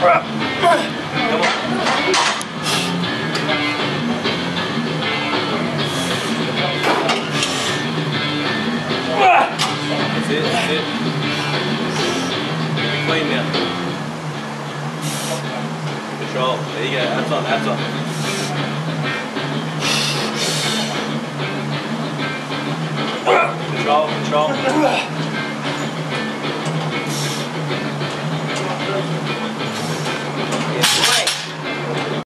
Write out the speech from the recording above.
Crap. Come on. That's it, that's it. Keep clean now. Control. There you go. That's on, that's on. Control, control.